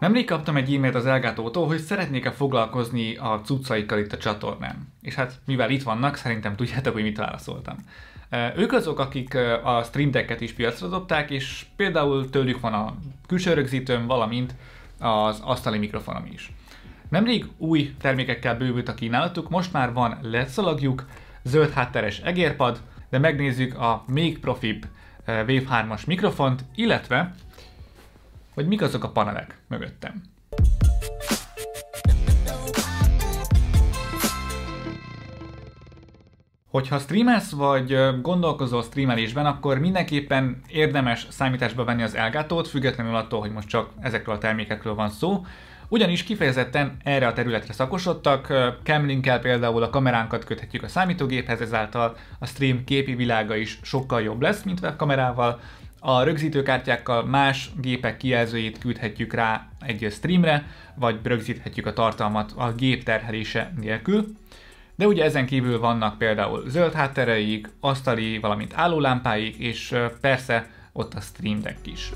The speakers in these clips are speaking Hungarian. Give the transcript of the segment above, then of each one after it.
Nemrég kaptam egy e-mailt az Elgátótól, hogy szeretnék-e foglalkozni a cuccaikkal itt a csatornán. És hát mivel itt vannak, szerintem tudjátok, hogy mit válaszoltam. Ők azok, akik a Stream is piacra dobták, és például tőlük van a külső rögzítőm, valamint az asztali mikrofonom is. Nemrég új termékekkel bővült a kínálatuk, most már van LED szalagjuk, zöld hátteres egérpad, de megnézzük a még profibb Wave 3-as mikrofont, illetve hogy mik azok a panelek mögöttem. Hogyha streamelsz vagy gondolkozol streamelésben, akkor mindenképpen érdemes számításba venni az elgátót, függetlenül attól, hogy most csak ezekről a termékekről van szó, ugyanis kifejezetten erre a területre szakosodtak, Camlinkkel például a kameránkat köthetjük a számítógéphez, ezáltal a stream képi világa is sokkal jobb lesz, mint webkamerával, a rögzítőkártyákkal más gépek kijelzőjét küldhetjük rá egy streamre, vagy rögzíthetjük a tartalmat a gép terhelése nélkül. De ugye ezen kívül vannak például zöld háttereik, asztali, valamint állólámpáik, és persze ott a Stream Deck is.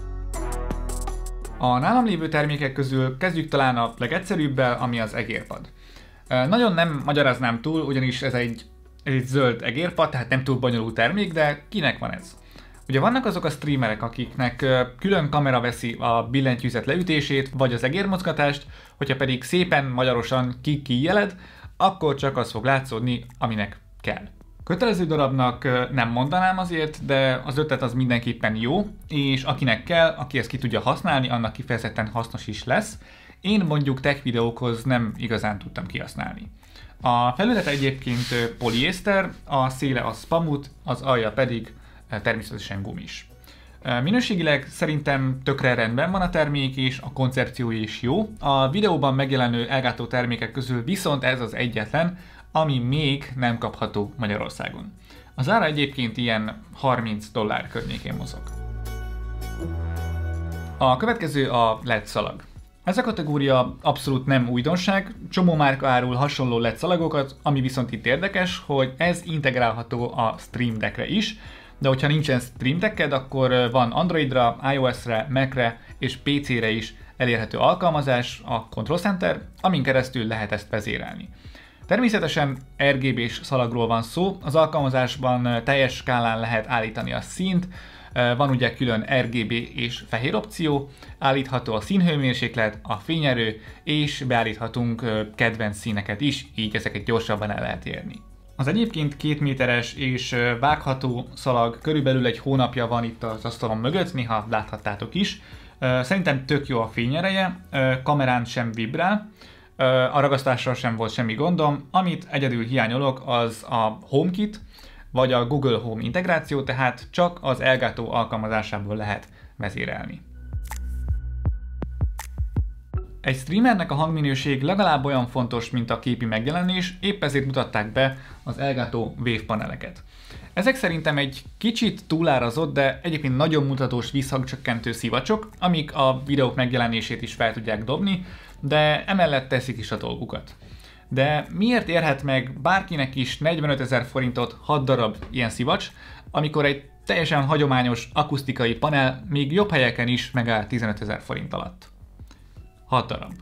A nálam lévő termékek közül kezdjük talán a legegyszerűbbel, ami az egérpad. Nagyon nem magyaráznám túl, ugyanis ez egy, egy zöld egérpad, tehát nem túl bonyolult termék, de kinek van ez? Ugye vannak azok a streamerek, akiknek külön kamera veszi a billentyűzet leütését, vagy az egérmozgatást, hogyha pedig szépen magyarosan kikijeled, akkor csak az fog látszódni, aminek kell. Kötelező darabnak nem mondanám azért, de az ötlet az mindenképpen jó, és akinek kell, aki ezt ki tudja használni, annak kifejezetten hasznos is lesz. Én mondjuk tech videókhoz nem igazán tudtam kihasználni. A felület egyébként poliészter, a széle a spamut, az alja pedig természetesen gumis. Minőségileg szerintem tökre rendben van a termék, és a koncepciója is jó. A videóban megjelenő elgátó termékek közül viszont ez az egyetlen, ami még nem kapható Magyarországon. Az ára egyébként ilyen 30 dollár környékén mozog. A következő a LED szalag. Ez a kategória abszolút nem újdonság, csomó márka árul hasonló LED szalagokat, ami viszont itt érdekes, hogy ez integrálható a Stream Deckre is, de hogyha nincsen Stream Decked, akkor van Androidra, iOS-re, Mac-re és PC-re is elérhető alkalmazás, a Control Center, amin keresztül lehet ezt vezérelni. Természetesen RGB-s szalagról van szó, az alkalmazásban teljes skálán lehet állítani a színt, van ugye külön RGB és fehér opció, állítható a színhőmérséklet, a fényerő, és beállíthatunk kedvenc színeket is, így ezeket gyorsabban el lehet érni. Az egyébként két méteres és vágható szalag körülbelül egy hónapja van itt az asztalon mögött, néha láthattátok is. Szerintem tök jó a fényereje, kamerán sem vibrál, a ragasztással sem volt semmi gondom. Amit egyedül hiányolok, az a HomeKit, vagy a Google Home integráció, tehát csak az Elgato alkalmazásából lehet vezérelni. Egy streamernek a hangminőség legalább olyan fontos, mint a képi megjelenés, épp ezért mutatták be az Elgato Wave paneleket. Ezek szerintem egy kicsit túlárazott, de egyébként nagyon mutatós visszhangcsökkentő szivacsok, amik a videók megjelenését is fel tudják dobni, de emellett teszik is a dolgukat. De miért érhet meg bárkinek is 45 ezer forintot 6 darab ilyen szivacs, amikor egy teljesen hagyományos akusztikai panel még jobb helyeken is megáll 15 ezer forint alatt? 6 darab.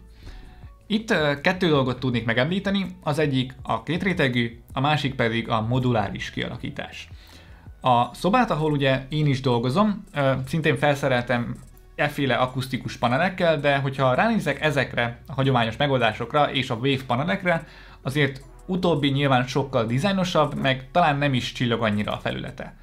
Itt kettő dolgot tudnék megemlíteni, az egyik a kétrétegű, a másik pedig a moduláris kialakítás. A szobát, ahol ugye én is dolgozom, szintén felszereltem efféle akusztikus panelekkel, de hogyha ránézek ezekre a hagyományos megoldásokra és a Wave panelekre, azért utóbbi nyilván sokkal dizájnosabb, meg talán nem is csillog annyira a felülete.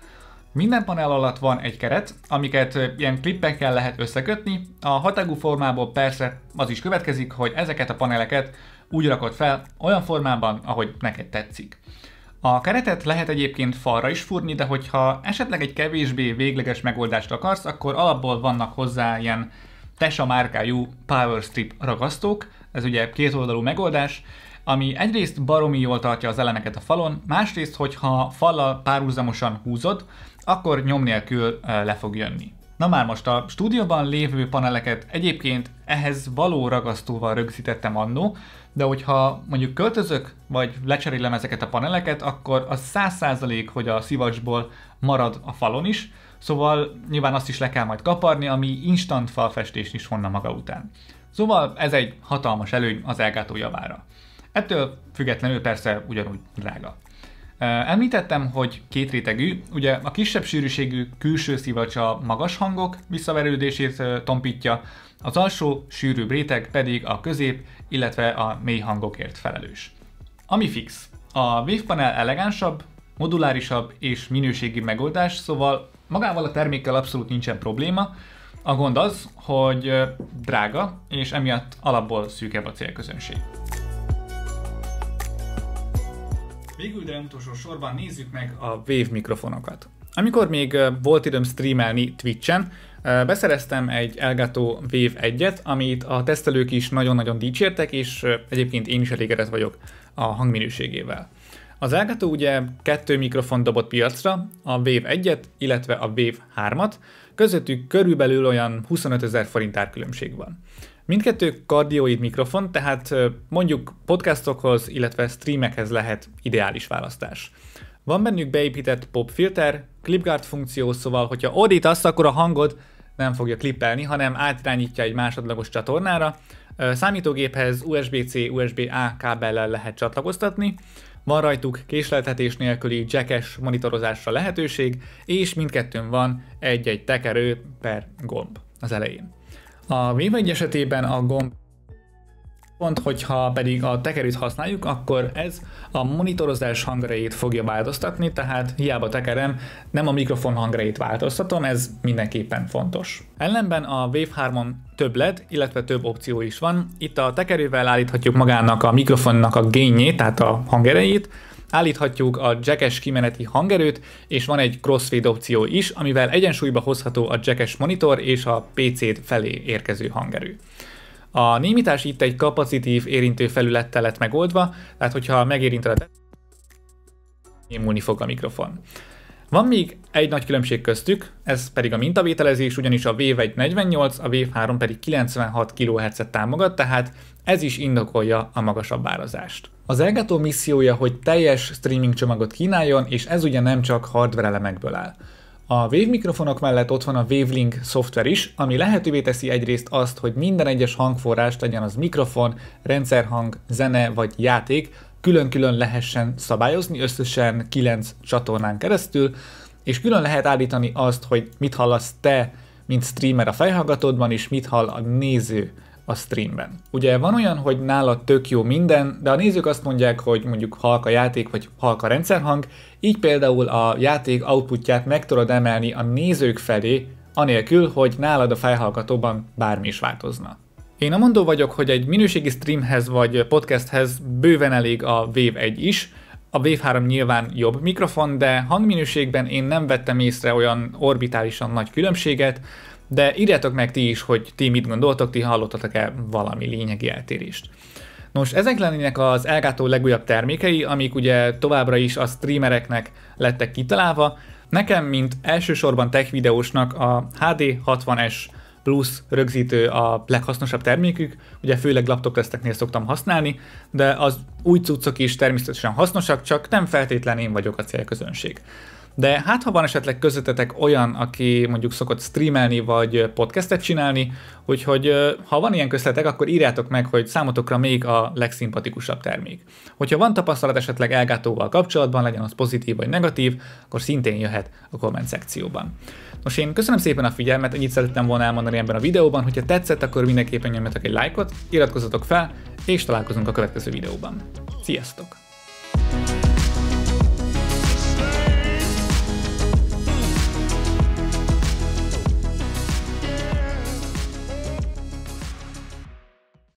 Minden panel alatt van egy keret, amiket ilyen klippekkel lehet összekötni. A hatágú formából persze az is következik, hogy ezeket a paneleket úgy rakod fel olyan formában, ahogy neked tetszik. A keretet lehet egyébként falra is furni, de hogyha esetleg egy kevésbé végleges megoldást akarsz, akkor alapból vannak hozzá ilyen Tesa márkájú Power Strip ragasztók, ez ugye kétoldalú megoldás, ami egyrészt baromi jól tartja az elemeket a falon, másrészt, hogyha fallal párhuzamosan húzod, akkor nyom nélkül le fog jönni. Na már most a stúdióban lévő paneleket egyébként ehhez való ragasztóval rögzítettem annó, de hogyha mondjuk költözök, vagy lecserélem ezeket a paneleket, akkor az 100% hogy a szivacsból marad a falon is, szóval nyilván azt is le kell majd kaparni, ami instant falfestést is vonna maga után. Szóval ez egy hatalmas előny az Elgato javára. Ettől függetlenül persze ugyanúgy drága. Említettem, hogy két rétegű, ugye a kisebb sűrűségű külső szivacs a magas hangok visszaverődését tompítja, az alsó sűrűbb réteg pedig a közép, illetve a mély hangokért felelős. Ami fix. A Wave Panel elegánsabb, modulárisabb és minőségi megoldás, szóval magával a termékkel abszolút nincsen probléma. A gond az, hogy drága, és emiatt alapból szűkebb a célközönség. Végül, de utolsó sorban nézzük meg a Wave mikrofonokat. Amikor még volt időm streamelni Twitchen, beszereztem egy Elgato Wave 1-et, amit a tesztelők is nagyon-nagyon dicsértek, és egyébként én is elégedett vagyok a hangminőségével. Az Elgato ugye kettő mikrofon dobott piacra, a Wave 1-et, illetve a Wave 3-at, közöttük körülbelül olyan 25 ezer forint árkülönbség van. Mindkettő kardioid mikrofon, tehát mondjuk podcastokhoz, illetve streamekhez lehet ideális választás. Van bennük beépített pop filter, clipguard funkció, szóval hogyha ordítasz, akkor a hangod nem fogja klippelni, hanem átirányítja egy másodlagos csatornára. Számítógéphez USB-C, USB-A kábellel lehet csatlakoztatni, van rajtuk késleltetés nélküli jackes monitorozásra lehetőség, és mindkettőn van egy-egy tekerő per gomb az elején. A Wave 1 esetében a gomb Pont, hogyha pedig a tekerőt használjuk, akkor ez a monitorozás hangrejét fogja változtatni, tehát hiába tekerem, nem a mikrofon hangrejét változtatom, ez mindenképpen fontos. Ellenben a Wave 3-on több LED, illetve több opció is van. Itt a tekerővel állíthatjuk magának a mikrofonnak a gényét, tehát a hangerejét, állíthatjuk a jackes kimeneti hangerőt, és van egy crossfade opció is, amivel egyensúlyba hozható a jackes monitor és a PC-t felé érkező hangerő. A némítás itt egy kapacitív érintő felülettel lett megoldva, tehát hogyha megérinted a émulni fog a mikrofon. Van még egy nagy különbség köztük, ez pedig a mintavételezés, ugyanis a Wave 48, a Wave 3 pedig 96 kHz-et támogat, tehát ez is indokolja a magasabb árazást. Az Elgato missziója, hogy teljes streaming csomagot kínáljon, és ez ugye nem csak hardware elemekből áll. A Wave mikrofonok mellett ott van a WaveLink szoftver is, ami lehetővé teszi egyrészt azt, hogy minden egyes hangforrást, legyen az mikrofon, rendszerhang, zene vagy játék, külön-külön lehessen szabályozni, összesen 9 csatornán keresztül, és külön lehet állítani azt, hogy mit hallasz te, mint streamer a fejhallgatódban, és mit hall a néző a streamben. Ugye van olyan, hogy nála tök jó minden, de a nézők azt mondják, hogy mondjuk halka játék vagy halka rendszerhang, így például a játék outputját meg tudod emelni a nézők felé, anélkül, hogy nálad a fejhallgatóban bármi is változna. Én a mondó vagyok, hogy egy minőségi streamhez vagy podcasthez bőven elég a Wave 1 is, a Wave 3 nyilván jobb mikrofon, de hangminőségben én nem vettem észre olyan orbitálisan nagy különbséget, de írjátok meg ti is, hogy ti mit gondoltok, ti hallottatok-e valami lényegi eltérést. Nos, ezek lennének az Elgato legújabb termékei, amik ugye továbbra is a streamereknek lettek kitalálva. Nekem, mint elsősorban tech videósnak a HD 60S Plus rögzítő a leghasznosabb termékük, ugye főleg laptop teszteknél szoktam használni, de az új cuccok is természetesen hasznosak, csak nem feltétlenül én vagyok a célközönség. De hát ha van esetleg közöttetek olyan, aki mondjuk szokott streamelni vagy podcastet csinálni, úgyhogy ha van ilyen köztetek, akkor írjátok meg, hogy számotokra még a legszimpatikusabb termék. Hogyha van tapasztalat esetleg elgátóval kapcsolatban, legyen az pozitív vagy negatív, akkor szintén jöhet a komment szekcióban. Nos, én köszönöm szépen a figyelmet, ennyit szerettem volna elmondani ebben a videóban, hogyha tetszett, akkor mindenképpen nyomjatok egy lájkot, iratkozzatok fel, és találkozunk a következő videóban. Sziasztok!